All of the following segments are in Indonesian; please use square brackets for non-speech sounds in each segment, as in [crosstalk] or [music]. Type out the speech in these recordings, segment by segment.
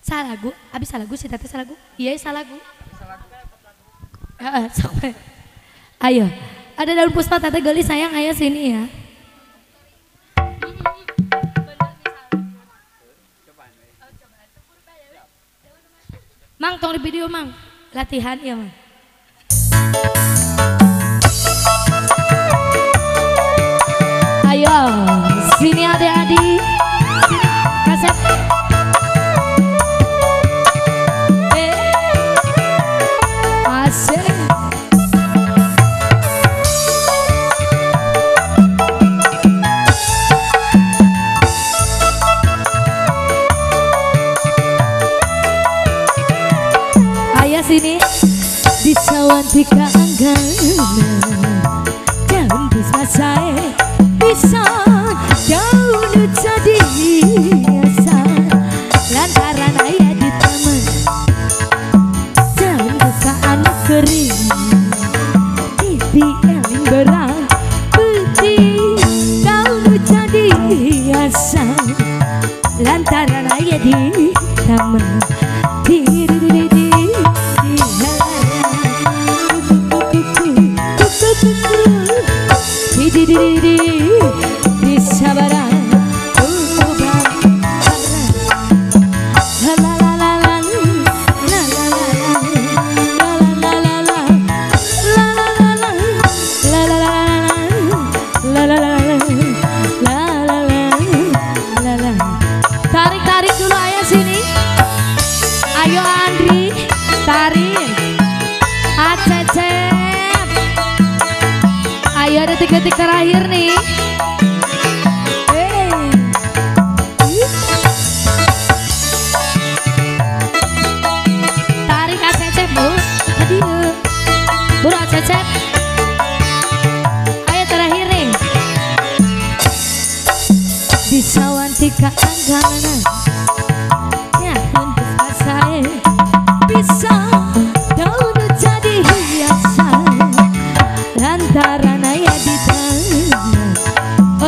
Salah lagu, abis salah lagu si tete salah lagu. Iya salah lagu. Heeh, we. [laughs] Ayo, ada daun puspa tete gelis sayang ayo sini ya. Mang tong di video mang latihan ya mang. Sini. Di sawantika anggana daun bisa saya bisa daun jadi biasa lantaran ayah di taman daun bisa anak kering. Pipi eling berang putih daun jadi biasa lantaran ayah di taman di ayo Andri tarik acecep ayo detik-detik terakhir nih. Eh.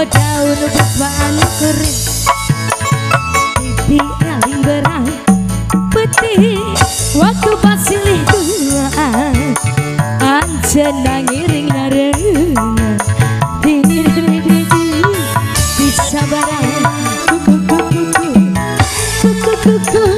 Daun berbahan kering pipi eling berang putih waktu pasilih duaan anjena ngiring ini. Bisa barang. Kuku kuku kuku. Kuku kuku